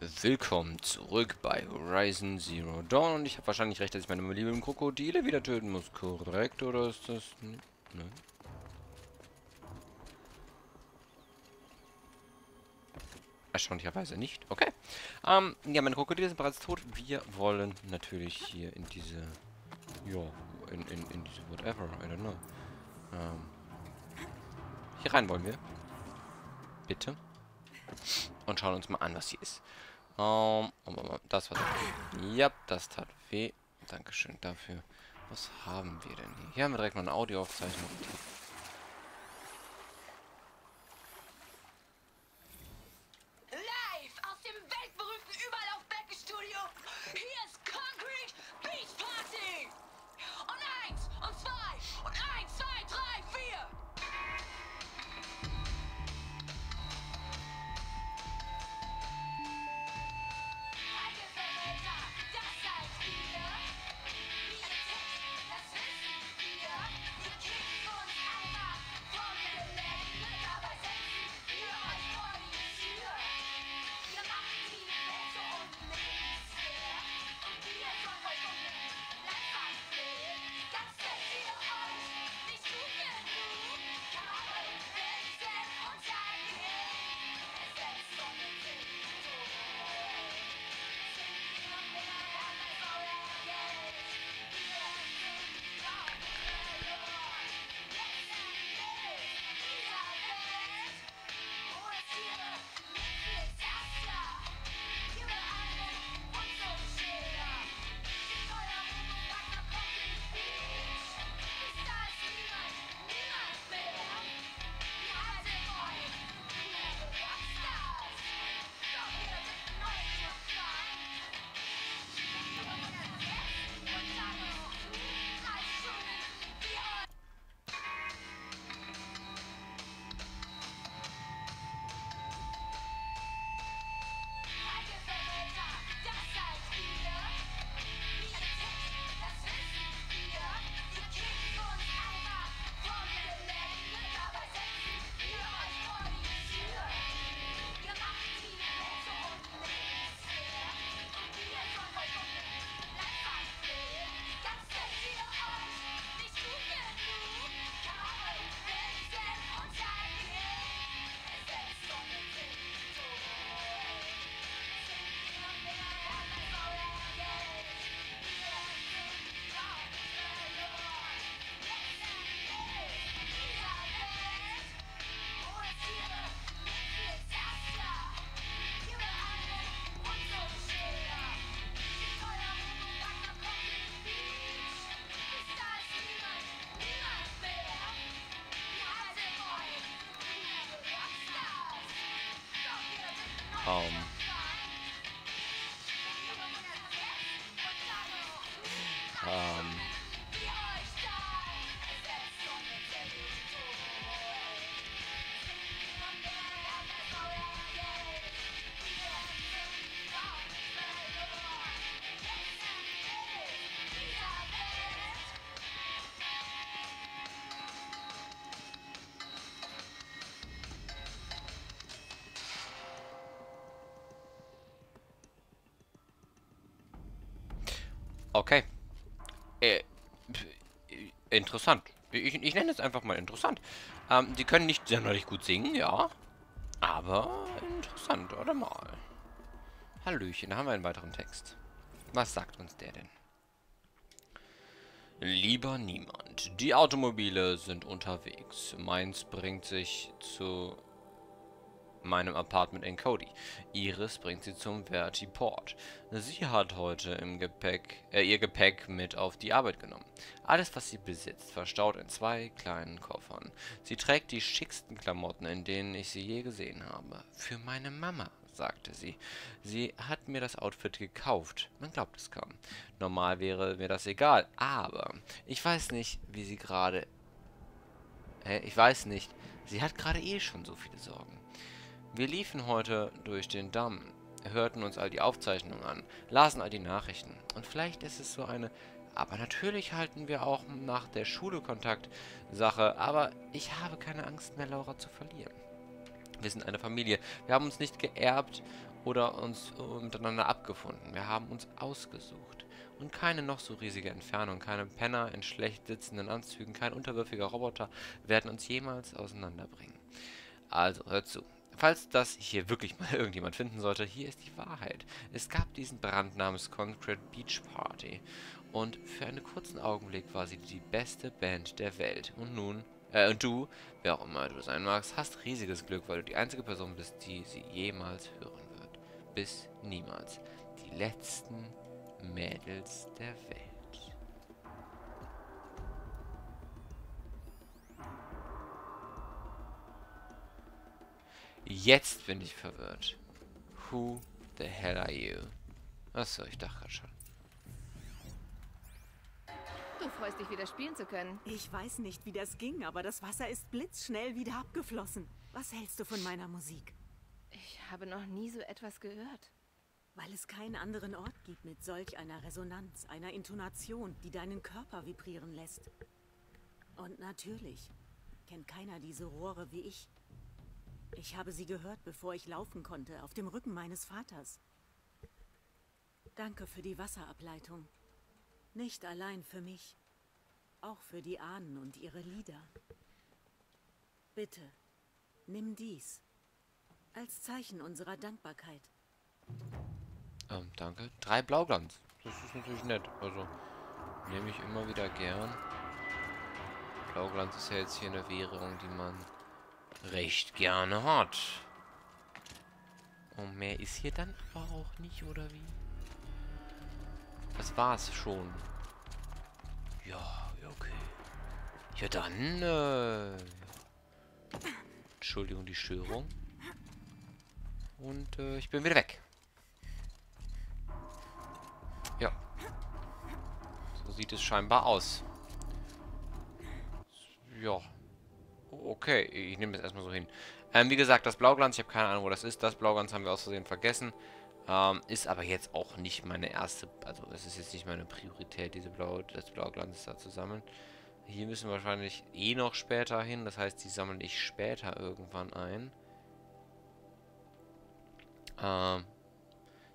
Willkommen zurück bei Horizon Zero Dawn und ich habe wahrscheinlich recht, dass ich meine lieben Krokodile wieder töten muss. Korrekt oder ist das... Ne? Erstaunlicherweise nicht. Okay. Ähm, ja, meine Krokodile sind bereits tot. Wir wollen natürlich hier in diese... Ja, in, in, in diese whatever, I don't know. Ähm, hier rein wollen wir. Bitte. Und schauen uns mal an, was hier ist. Um, das war Ja, das tat weh. Dankeschön dafür. Was haben wir denn hier? Hier haben wir direkt mal eine Audioaufzeichnung. Okay. Äh, interessant. Ich, ich nenne es einfach mal interessant. Ähm, die können nicht sonderlich gut singen, ja. Aber interessant, oder mal. Hallöchen, da haben wir einen weiteren Text. Was sagt uns der denn? Lieber niemand. Die Automobile sind unterwegs. Meins bringt sich zu meinem Apartment in Cody. Iris bringt sie zum Vertiport. Sie hat heute im Gepäck, äh, ihr Gepäck mit auf die Arbeit genommen. Alles, was sie besitzt, verstaut in zwei kleinen Koffern. Sie trägt die schicksten Klamotten, in denen ich sie je gesehen habe. Für meine Mama, sagte sie. Sie hat mir das Outfit gekauft. Man glaubt es kaum. Normal wäre mir das egal, aber ich weiß nicht, wie sie gerade... Hä? Ich weiß nicht. Sie hat gerade eh schon so viele Sorgen. Wir liefen heute durch den Damm, hörten uns all die Aufzeichnungen an, lasen all die Nachrichten. Und vielleicht ist es so eine... Aber natürlich halten wir auch nach der Schule Kontakt. Sache. Aber ich habe keine Angst mehr, Laura zu verlieren. Wir sind eine Familie. Wir haben uns nicht geerbt oder uns äh, miteinander abgefunden. Wir haben uns ausgesucht. Und keine noch so riesige Entfernung, keine Penner in schlecht sitzenden Anzügen, kein unterwürfiger Roboter werden uns jemals auseinanderbringen. Also, hört zu. Falls das hier wirklich mal irgendjemand finden sollte, hier ist die Wahrheit. Es gab diesen Brand namens Concrete Beach Party. Und für einen kurzen Augenblick war sie die beste Band der Welt. Und nun, äh, und du, wer auch immer du sein magst, hast riesiges Glück, weil du die einzige Person bist, die sie jemals hören wird. Bis niemals. Die letzten Mädels der Welt. Jetzt bin ich verwirrt. Who the hell are you? Achso, ich dachte gerade schon. Du freust dich wieder spielen zu können. Ich weiß nicht, wie das ging, aber das Wasser ist blitzschnell wieder abgeflossen. Was hältst du von meiner Musik? Ich habe noch nie so etwas gehört. Weil es keinen anderen Ort gibt mit solch einer Resonanz, einer Intonation, die deinen Körper vibrieren lässt. Und natürlich kennt keiner diese Rohre wie ich. Ich habe sie gehört, bevor ich laufen konnte, auf dem Rücken meines Vaters. Danke für die Wasserableitung. Nicht allein für mich, auch für die Ahnen und ihre Lieder. Bitte, nimm dies als Zeichen unserer Dankbarkeit. Ähm, danke. Drei Blauglanz. Das ist natürlich nett. Also, nehme ich immer wieder gern. Blauglanz ist ja jetzt hier eine Währung, die man recht gerne hat. Und mehr ist hier dann aber auch nicht, oder wie? Das war's schon. Ja, okay. Ja, dann, äh... Entschuldigung, die Störung. Und, äh, ich bin wieder weg. Ja. So sieht es scheinbar aus. Ja. Okay, ich nehme das erstmal so hin. Ähm, wie gesagt, das Blauglanz, ich habe keine Ahnung, wo das ist. Das Blauglanz haben wir aus Versehen vergessen. Ähm, ist aber jetzt auch nicht meine erste, also es ist jetzt nicht meine Priorität, diese Blau, das Blauglanz da zu sammeln. Hier müssen wir wahrscheinlich eh noch später hin, das heißt, die sammle ich später irgendwann ein. Ähm,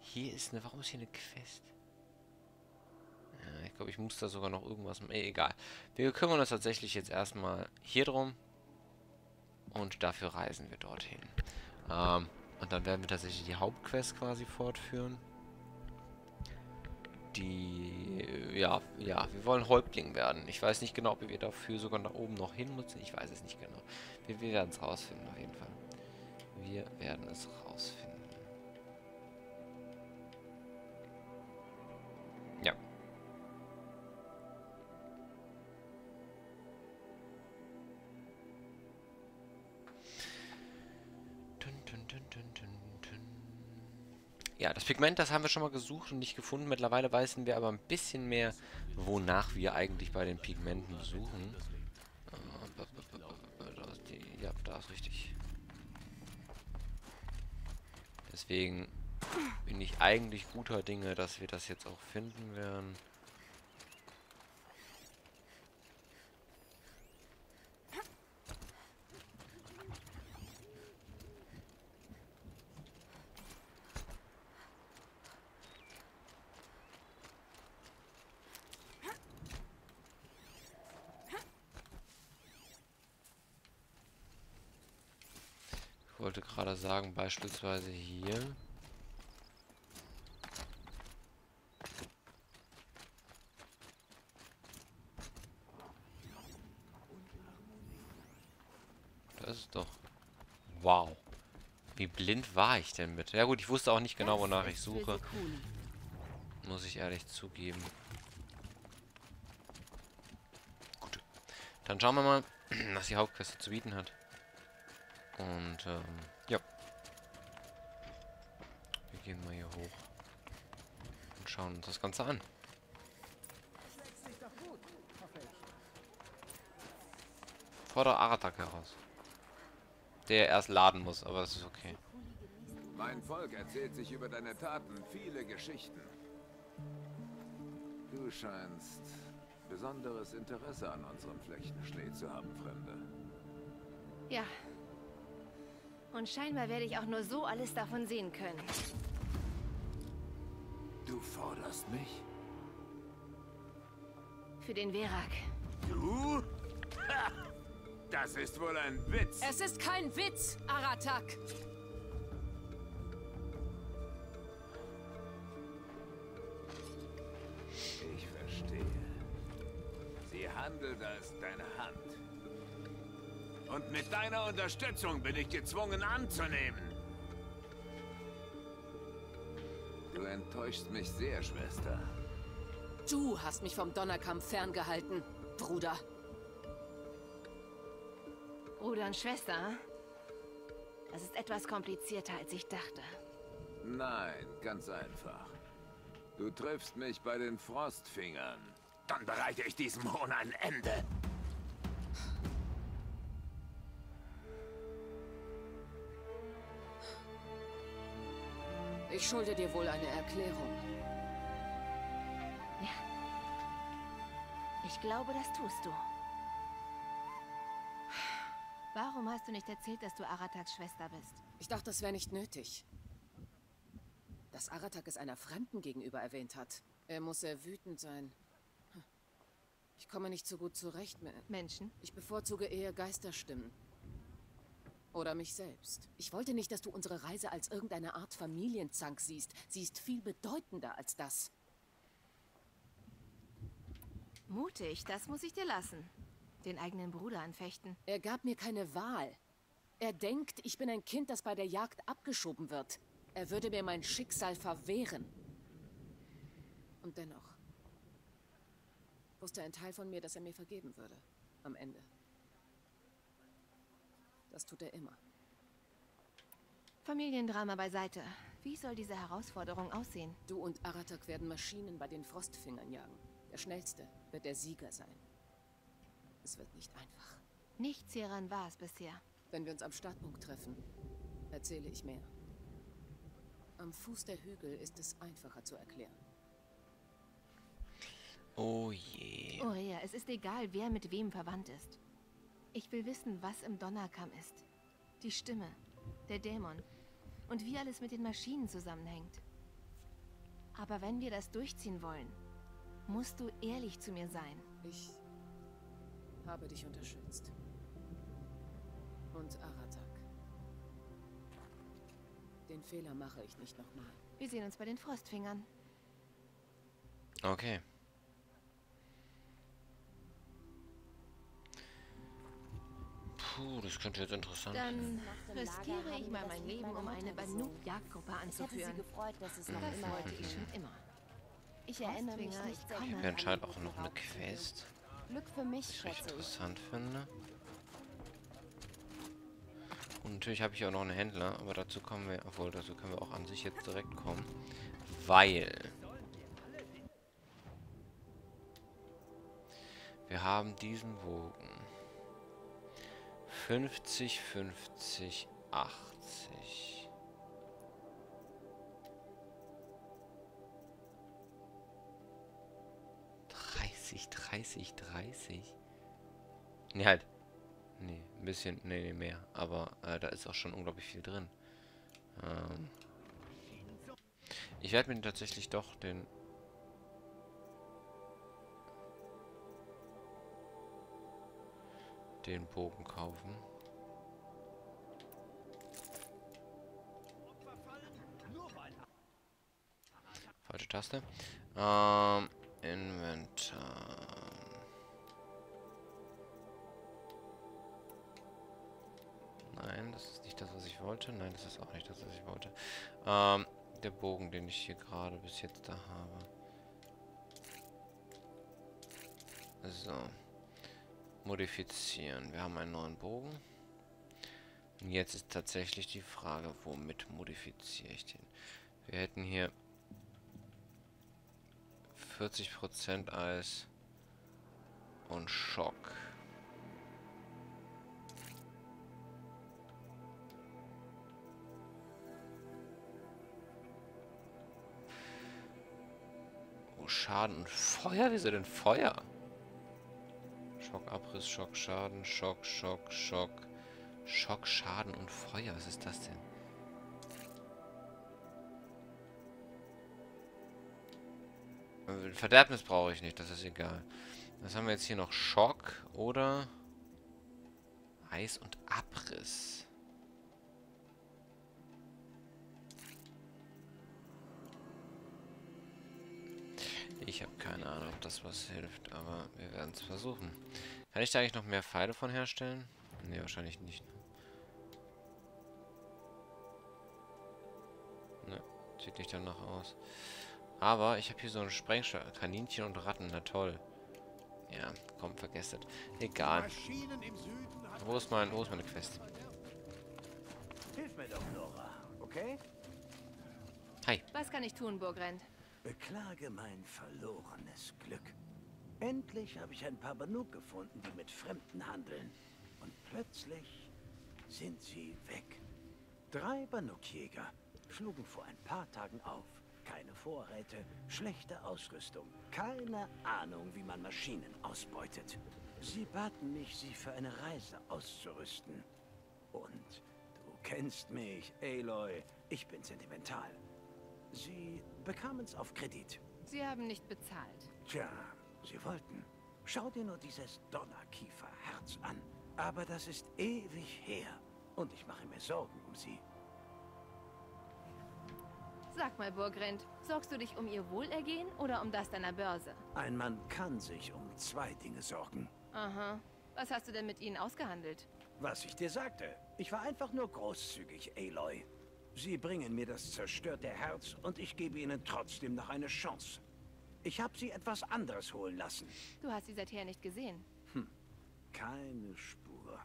hier ist eine, warum ist hier eine Quest? Ich glaube, ich muss da sogar noch irgendwas, eh, egal. Wir kümmern uns tatsächlich jetzt erstmal hier drum. Und dafür reisen wir dorthin. Ähm, und dann werden wir tatsächlich die Hauptquest quasi fortführen. Die, ja, ja, wir wollen Häuptling werden. Ich weiß nicht genau, ob wir dafür sogar nach oben noch hin müssen. Ich weiß es nicht genau. Wir, wir werden es rausfinden, auf jeden Fall. Wir werden es rausfinden. Pigment, das haben wir schon mal gesucht und nicht gefunden. Mittlerweile wissen wir aber ein bisschen mehr, wonach wir eigentlich bei den Pigmenten suchen. Ja, da ist richtig. Deswegen bin ich eigentlich guter Dinge, dass wir das jetzt auch finden werden. Ich wollte gerade sagen, beispielsweise hier. Das ist doch... Wow. Wie blind war ich denn mit? Ja gut, ich wusste auch nicht genau, wonach ich suche. Muss ich ehrlich zugeben. Gut. Dann schauen wir mal, was die Hauptquest zu bieten hat. Und, ähm, gehen mal hier hoch. Und schauen uns das Ganze an. Fordere Aratak heraus. Der erst laden muss, aber das ist okay. Mein Volk erzählt sich über deine Taten viele Geschichten. Du scheinst besonderes Interesse an unserem Flächenschnee zu haben, Fremde. Ja. Und scheinbar werde ich auch nur so alles davon sehen können. Du forderst mich? Für den Verak. Du? Ha! Das ist wohl ein Witz. Es ist kein Witz, Aratak. Ich verstehe. Sie handelt als deine Hand. Und mit deiner Unterstützung bin ich gezwungen anzunehmen. Enttäuschst mich sehr, Schwester. Du hast mich vom Donnerkampf ferngehalten, Bruder. Bruder und Schwester, das ist etwas komplizierter, als ich dachte. Nein, ganz einfach. Du triffst mich bei den Frostfingern. Dann bereite ich diesem Hohn ein Ende. Ich schulde dir wohl eine Erklärung. Ich glaube, das tust du. Warum hast du nicht erzählt, dass du Arataks Schwester bist? Ich dachte, das wäre nicht nötig. Dass Aratak es einer Fremden gegenüber erwähnt hat. Er muss sehr wütend sein. Hm. Ich komme nicht so gut zurecht mit Menschen? Ich bevorzuge eher Geisterstimmen. Oder mich selbst. Ich wollte nicht, dass du unsere Reise als irgendeine Art Familienzank siehst. Sie ist viel bedeutender als das. Mutig, das muss ich dir lassen. Den eigenen Bruder anfechten. Er gab mir keine Wahl. Er denkt, ich bin ein Kind, das bei der Jagd abgeschoben wird. Er würde mir mein Schicksal verwehren. Und dennoch wusste ein Teil von mir, dass er mir vergeben würde. Am Ende. Das tut er immer. Familiendrama beiseite. Wie soll diese Herausforderung aussehen? Du und Aratak werden Maschinen bei den Frostfingern jagen. Der Schnellste wird der Sieger sein. Es wird nicht einfach. Nichts hieran war es bisher. Wenn wir uns am Startpunkt treffen, erzähle ich mehr. Am Fuß der Hügel ist es einfacher zu erklären. Oh je. Orea, es ist egal, wer mit wem verwandt ist. Ich will wissen, was im Donnerkamm ist. Die Stimme, der Dämon und wie alles mit den Maschinen zusammenhängt. Aber wenn wir das durchziehen wollen, musst du ehrlich zu mir sein. Ich habe dich unterstützt. Und Aratak. Den Fehler mache ich nicht nochmal. Wir sehen uns bei den Frostfingern. Okay. Puh, das könnte jetzt interessant. Dann riskiere ich mal mein Leben, um eine Banuk-Jagdgruppe anzuführen. gefreut, dass es noch Das immer wollte ich schon immer. Ich erinnere mich nicht ich komme. An anscheinend einen auch noch eine. Quest, Glück für mich, die ich interessant finde. Und natürlich habe ich auch noch einen Händler, aber dazu kommen wir, obwohl dazu können wir auch an sich jetzt direkt kommen. Weil wir haben diesen Bogen. 50, 50, 80. Dreißig, dreißig, dreißig. Nee, halt. Nee, ein bisschen, nee, nee, mehr. Aber äh, da ist auch schon unglaublich viel drin. Ähm, ich werde mir tatsächlich doch den... den Bogen kaufen. Falsche Taste. Ähm, Inventar. Nein, das ist nicht das, was ich wollte. Nein, das ist auch nicht das, was ich wollte. Ähm, der Bogen, den ich hier gerade bis jetzt da habe. So. Modifizieren. Wir haben einen neuen Bogen. Und jetzt ist tatsächlich die Frage, womit modifiziere ich den? Wir hätten hier 40% Eis und Schock. Oh, Schaden und Feuer? Wieso denn Feuer? Abriss, Schock, Schaden, Schock, Schock, Schock, Schock, Schaden und Feuer. Was ist das denn? Äh, Verderbnis brauche ich nicht, das ist egal. Was haben wir jetzt hier noch? Schock oder Eis und Abriss. Ich habe keine Ahnung, ob das was hilft, aber wir werden es versuchen. Kann ich da eigentlich noch mehr Pfeile von herstellen? Ne, wahrscheinlich nicht. Ne, sieht nicht danach aus. Aber ich habe hier so einen Sprengstoff. Kaninchen und Ratten, na toll. Ja, komm, vergesst es. Egal. Wo ist, mein, wo ist meine Quest? Hilf mir doch, Nora, okay? Hi. Was kann ich tun, Burgrend? Beklage mein verlorenes Glück. Endlich habe ich ein paar Banuk gefunden, die mit Fremden handeln. Und plötzlich sind sie weg. Drei Banuk-Jäger schlugen vor ein paar Tagen auf. Keine Vorräte, schlechte Ausrüstung, keine Ahnung, wie man Maschinen ausbeutet. Sie baten mich, sie für eine Reise auszurüsten. Und du kennst mich, Aloy, ich bin sentimental. Sie bekamen es auf Kredit. Sie haben nicht bezahlt. Tja, sie wollten. Schau dir nur dieses Donnerkieferherz an. Aber das ist ewig her. Und ich mache mir Sorgen um sie. Sag mal, Burgrend, sorgst du dich um ihr Wohlergehen oder um das deiner Börse? Ein Mann kann sich um zwei Dinge sorgen. Aha. Was hast du denn mit ihnen ausgehandelt? Was ich dir sagte. Ich war einfach nur großzügig, Aloy. Sie bringen mir das zerstörte Herz und ich gebe ihnen trotzdem noch eine Chance. Ich habe sie etwas anderes holen lassen. Du hast sie seither nicht gesehen. Keine Spur.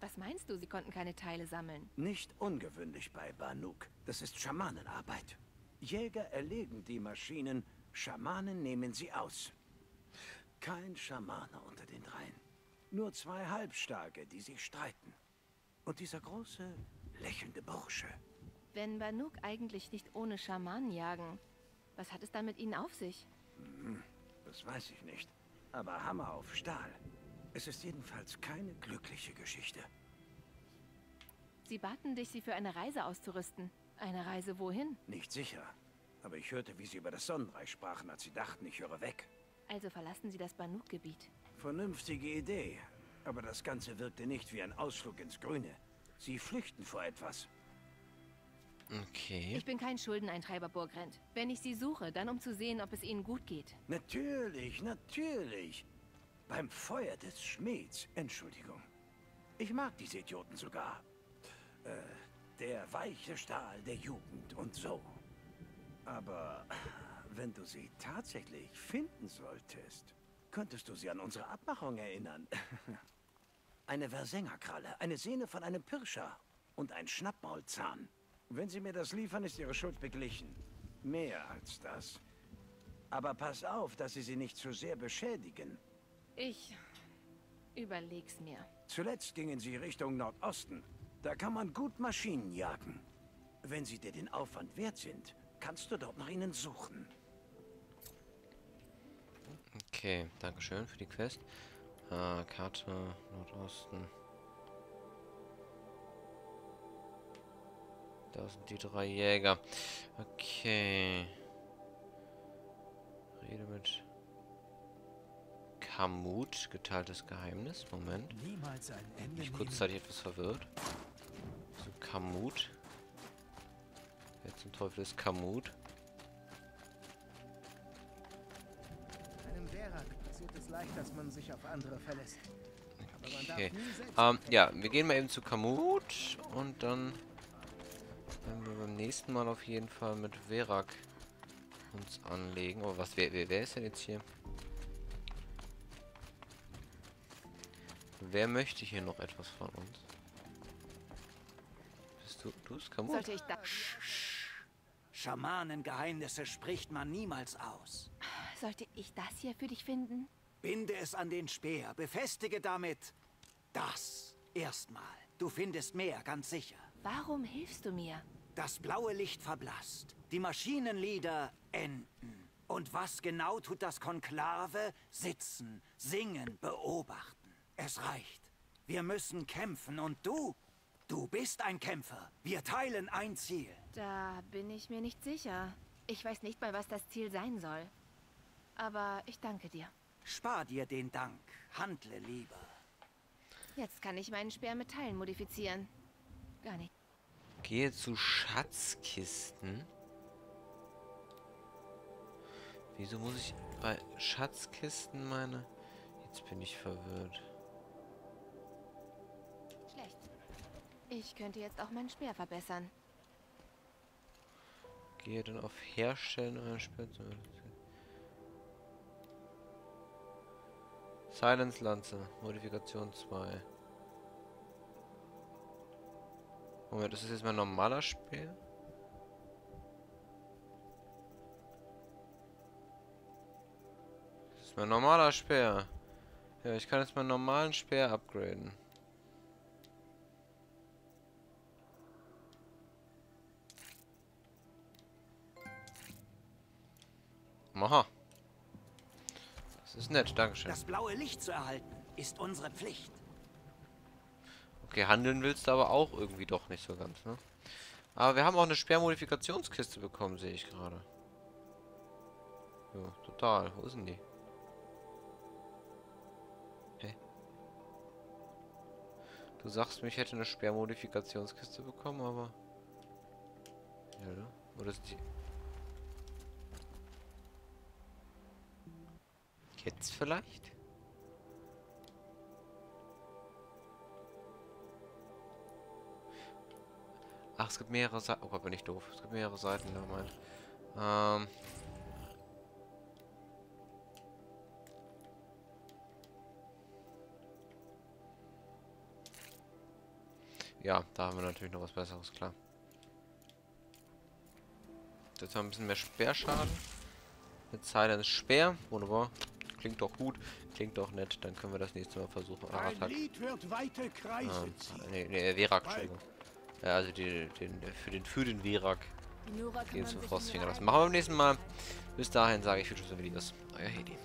Was meinst du, sie konnten keine Teile sammeln? Nicht ungewöhnlich bei Banuk. Das ist Schamanenarbeit. Jäger erlegen die Maschinen, Schamanen nehmen sie aus. Kein Schamane unter den dreien. Nur zwei Halbstarke, die sich streiten. Und dieser große, lächelnde Bursche. Wenn Banuk eigentlich nicht ohne Schamanen jagen, was hat es dann mit ihnen auf sich? Das weiß ich nicht. Aber Hammer auf Stahl. Es ist jedenfalls keine glückliche Geschichte. Sie baten dich, sie für eine Reise auszurüsten. Eine Reise wohin? Nicht sicher. Aber ich hörte, wie sie über das Sonnenreich sprachen, als sie dachten, ich höre weg. Also verlassen sie das Banuk-Gebiet. Vernünftige Idee. Aber das Ganze wirkte nicht wie ein Ausflug ins Grüne. Sie flüchten vor etwas. Okay. Ich bin kein Schuldeneintreiber, Burgrend. Wenn ich sie suche, dann um zu sehen, ob es ihnen gut geht. Natürlich, natürlich. Beim Feuer des Schmieds. Entschuldigung. Ich mag diese Idioten sogar. Äh, der weiche Stahl der Jugend und so. Aber wenn du sie tatsächlich finden solltest, könntest du sie an unsere Abmachung erinnern. eine Versengerkralle, eine Sehne von einem Pirscher und ein Schnappmaulzahn. Wenn sie mir das liefern, ist ihre Schuld beglichen. Mehr als das. Aber pass auf, dass sie sie nicht zu sehr beschädigen. Ich überleg's mir. Zuletzt gingen sie Richtung Nordosten. Da kann man gut Maschinen jagen. Wenn sie dir den Aufwand wert sind, kannst du dort nach ihnen suchen. Okay, Dankeschön für die Quest. Ah, Karte Nordosten. Da sind die drei Jäger. Okay. Rede mit Kamut, geteiltes Geheimnis. Moment. Niemals ein Ende Bin ich kurzzeitig etwas verwirrt. So, Kamut. Wer zum Teufel ist Kamut? Einem Verak passiert es leicht, dass man sich auf andere verlässt. Aber man darf Okay. Ähm, ja, wir gehen mal eben zu Kamut und dann werden wir beim nächsten Mal auf jeden Fall mit Verak uns anlegen. Oh, was, wer, wer, wer ist denn jetzt hier? Wer möchte hier noch etwas von uns? Bist du, du bist Kamut? Sollte ich da... Schamanengeheimnisse spricht man niemals aus. Sollte ich das hier für dich finden? Binde es an den Speer, befestige damit das erstmal. Du findest mehr, ganz sicher. Warum hilfst du mir? Das blaue Licht verblasst, die Maschinenlieder enden. Und was genau tut das Konklave? Sitzen, singen, beobachten. Es reicht. Wir müssen kämpfen und du, du bist ein Kämpfer. Wir teilen ein Ziel. Da bin ich mir nicht sicher. Ich weiß nicht mal, was das Ziel sein soll. Aber ich danke dir. Spar dir den Dank. Handle lieber. Jetzt kann ich meinen Speer mit Teilen modifizieren. Gar nicht. Gehe zu Schatzkisten. Wieso muss ich bei Schatzkisten meine... Jetzt bin ich verwirrt. Schlecht. Ich könnte jetzt auch meinen Speer verbessern. Gehe dann auf Herstellen eurer Spitze. Silence Lanze, Modifikation 2. Moment, ist das jetzt mein normaler Speer? Das ist mein normaler Speer. Ja, ich kann jetzt meinen normalen Speer upgraden. Aha. Das ist nett, Dankeschön. Das blaue Licht zu erhalten, ist unsere Pflicht. Okay, handeln willst du aber auch irgendwie doch nicht so ganz, ne? Aber wir haben auch eine Sperrmodifikationskiste bekommen, sehe ich gerade. Ja, total. Wo denn die? Hä? Du sagst mir, ich hätte eine Sperrmodifikationskiste bekommen, aber... Ja, ne? Oder ist die... Jetzt vielleicht? Ach, es gibt mehrere Seiten. Oh Gott, bin ich doof. Es gibt mehrere Seiten, ja, mein. Ähm. Ja, da haben wir natürlich noch was Besseres, klar. Jetzt haben wir ein bisschen mehr Speerschaden. Mit Silence Speer. Wunderbar. Klingt doch gut. Klingt doch nett. Dann können wir das nächste Mal versuchen. Aratak. Lied wird weite Kreise Ähm, nee, nee, Verak, Entschuldigung. Ja, also die, den, für den für den Nora gehen zum Frostfinger. Das machen wir beim nächsten Mal. Bis dahin sage ich viel Tschüss und Videos. Euer Hedi.